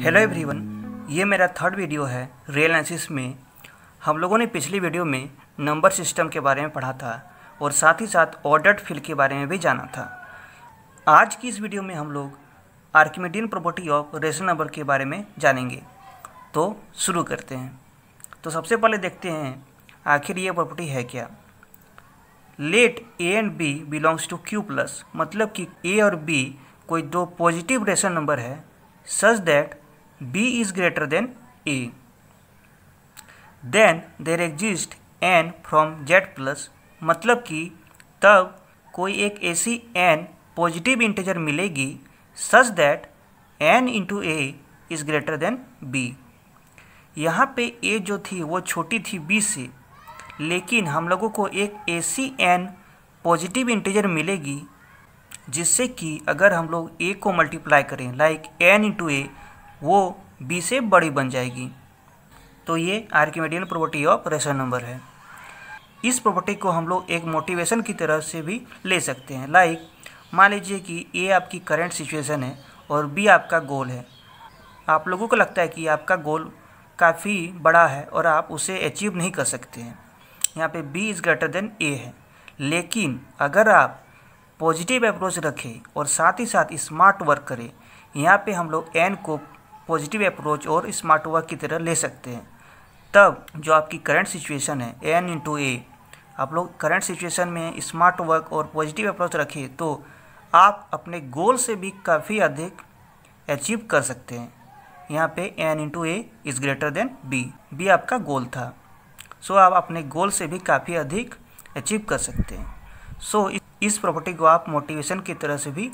Hello everyone ये मेरा third video है रियल एनालिसिस में। हम लोगों ने पिछली वीडियो में नंबर सिस्टम के बारे में पढ़ा था और साथ ही साथ ऑर्डर्ड फिल के बारे में भी जाना था। आज की इस वीडियो में हम लोग Archimedean property of rational number के बारे में जानेंगे। तो शुरू करते हैं। तो सबसे पहले देखते हैं, आखिर ये प्रॉपर्टी है क्या? Let A and B belongs to Q plus मतलब कि ए और बी कोई दो पॉजिटिव रेशनल नंबर है such that b is greater than a. Then there exist n from z plus मतलब कि तब कोई एक ऐसी n पॉजिटिव इंटीजर मिलेगी such that n into A is greater than b. यहाँ पे a जो थी, वो छोटी थी b से, लेकिन हम लोगों को एक ऐसी n पॉजिटिव इंटीजर मिलेगी, जिससे कि अगर हम लोग a को मल्टीप्लाई करें लाइक n इंटू ए वो बी से बड़ी बन जाएगी। तो ये Archimedean property of ration number है। इस प्रॉपर्टी को हम लोग एक मोटिवेशन की तरह से भी ले सकते हैं। लाइक मान लीजिए कि ए आपकी करंट सिचुएशन है और बी आपका गोल है। आप लोगों को लगता है कि आपका गोल काफ़ी बड़ा है और आप उसे अचीव नहीं कर सकते हैं। यहाँ पे B is greater than A है। लेकिन अगर आप पॉजिटिव अप्रोच रखें और साथ ही साथ स्मार्ट वर्क करें, यहाँ पे हम लोग एन को पॉजिटिव अप्रोच और स्मार्ट वर्क की तरह ले सकते हैं। तब जो आपकी करंट सिचुएशन है एन इंटू ए आप लोग करंट सिचुएशन में स्मार्ट वर्क और पॉजिटिव अप्रोच रखें तो आप अपने गोल से भी काफ़ी अधिक अचीव कर सकते हैं। यहाँ पे N into A is greater than B B आपका गोल था। सो so, आप अपने गोल से भी काफ़ी अधिक अचीव कर सकते हैं। सो so, इस प्रॉपर्टी को आप मोटिवेशन की तरह से भी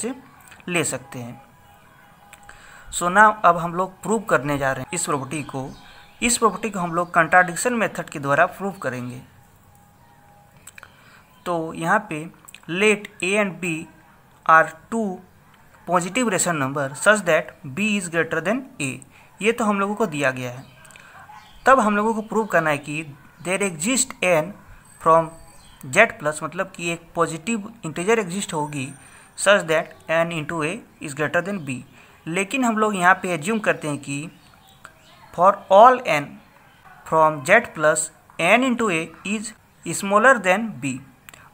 ले सकते हैं। सो ना अब हम लोग प्रूव करने जा रहे हैं इस प्रॉपर्टी को। इस प्रॉपर्टी को हम लोग कंट्राडिक्शन मेथड के द्वारा प्रूव करेंगे। तो यहाँ पे let A and B are two positive ration number such that B is greater than A ये तो हम लोगों को दिया गया है। तब हम लोगों को प्रूव करना है कि there exist N from Z plus मतलब कि एक पॉजिटिव इंटीजर एग्जिस्ट होगी such that N into A is greater than B लेकिन हम लोग यहाँ पे एज्यूम करते हैं कि for all N from Z plus N into A is smaller than B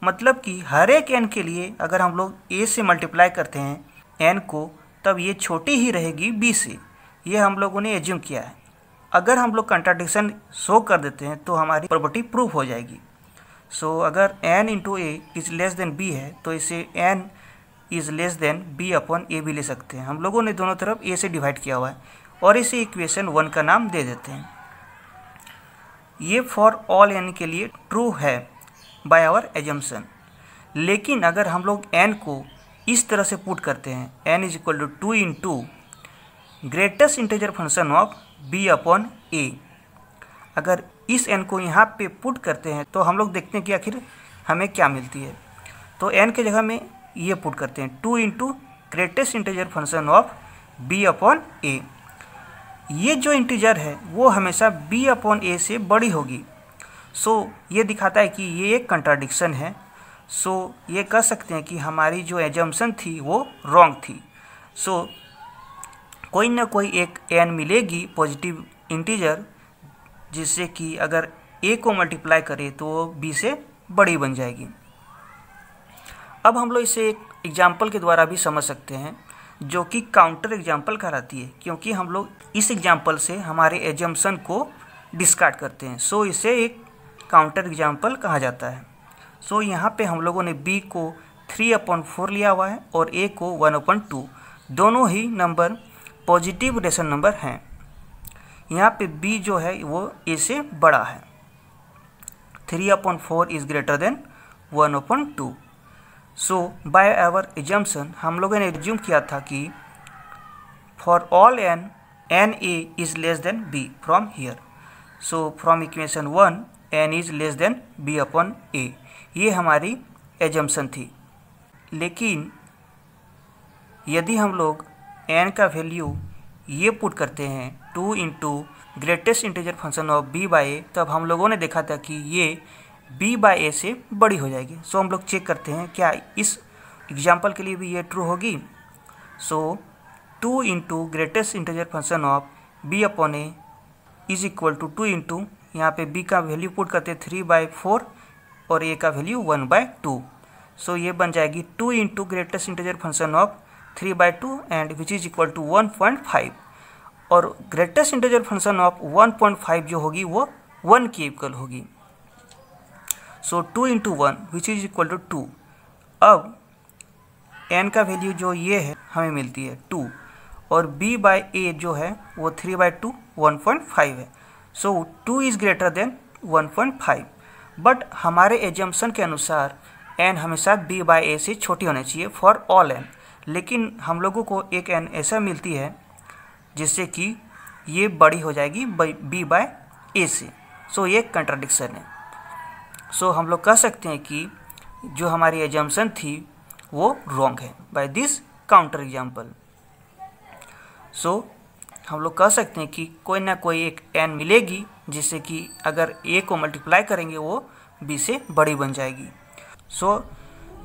मतलब कि हर एक एन के लिए अगर हम लोग ए से मल्टीप्लाई करते हैं एन को तब ये छोटी ही रहेगी बी से। ये हम लोगों ने एज्यूम किया है। अगर हम लोग कंट्राडिक्शन शो कर देते हैं तो हमारी प्रॉपर्टी प्रूफ हो जाएगी। सो so, अगर N into A is less than B है तो इसे N is less than B upon A भी ले सकते हैं। हम लोगों ने दोनों तरफ़ ए से डिवाइड किया हुआ है और इसे इक्वेशन वन का नाम दे देते हैं। ये फॉर ऑल एन के लिए ट्रू है बाय आवर एजम्सन लेकिन अगर हम लोग एन को इस तरह से पुट करते हैं N is equal to two into greatest integer function of B upon A अगर इस एन को यहाँ पे पुट करते हैं तो हम लोग देखते हैं कि आखिर हमें क्या मिलती है। तो एन के जगह में ये पुट करते हैं। Two into greatest integer function of B upon A ये जो इंटीजर है वो हमेशा बी अपॉन ए से बड़ी होगी। सो so, ये दिखाता है कि ये एक कंट्राडिक्शन है। सो so, ये कह सकते हैं कि हमारी जो एजम्पन थी वो रॉन्ग थी। सो so, कोई ना कोई एक एन मिलेगी पॉजिटिव इंटीजर जिससे कि अगर ए को मल्टीप्लाई करें तो वो बी से बड़ी बन जाएगी। अब हम लोग इसे एक एग्ज़ाम्पल के द्वारा भी समझ सकते हैं, जो कि काउंटर एग्ज़ाम्पल कहलाती है, क्योंकि हम लोग इस एग्ज़ाम्पल से हमारे एजम्पन को डिस्कार्ड करते हैं। सो इसे एक काउंटर एग्ज़ाम्पल कहा जाता है। सो यहाँ पे हम लोगों ने बी को थ्री अपॉन फोर लिया हुआ है और ए को वन अपॉन टू दोनों ही नंबर पॉजिटिव रेशन नंबर हैं। यहाँ पे बी जो है, वो ए से बड़ा है। Three upon four is greater than one upon two so by our assumption हम लोगों ने एज्यूम किया था कि for all N N A is less than B from here so from equation one N is less than B upon A ये हमारी assumption थी। लेकिन, यदि हम लोग एन का वैल्यू ये पुट करते हैं two into greatest integer function of B by तब हम लोगों ने देखा था कि ये बी बाई ए से बड़ी हो जाएगी। सो हम लोग चेक करते हैं क्या इस एग्ज़ाम्पल के लिए भी ये ट्रू होगी। So two into greatest integer function of B upon A is equal to two into यहाँ पे बी का वैल्यू पुट करते थ्री बाई फोर और ए का value one by two so ये बन जाएगी two into greatest integer function of three by two and which is equal to one point five और greatest integer function of one point five जो होगी वो one की equal होगी। So two into one which is equal to two अब N का value जो ये है हमें मिलती है टू और बी बाई ए जो है वो three by two one point five है. So two is greater than one point five but हमारे एजम्पन के अनुसार एन हमेशा बी बाई ए से छोटी होनी चाहिए फॉर ऑल एन लेकिन हम लोगों को एक एन ऐसा मिलती है जिससे कि ये बड़ी हो जाएगी बी बाय ए से सो. So, ये कंट्राडिक्शन है. सो so, हम लोग कह सकते हैं कि जो हमारी एजम्पन थी वो रॉन्ग है by this counter example so हम लोग कह सकते हैं कि कोई ना कोई एक एन मिलेगी जिससे कि अगर ए को मल्टीप्लाई करेंगे वो बी से बड़ी बन जाएगी. So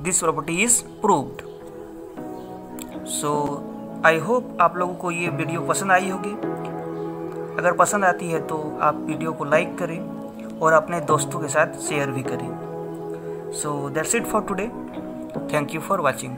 this property is proved so I hope आप लोगों को ये वीडियो पसंद आई होगी. अगर पसंद आती है तो आप वीडियो को लाइक करें. और अपने दोस्तों के साथ शेयर भी करें। So that's it for today thank you for watching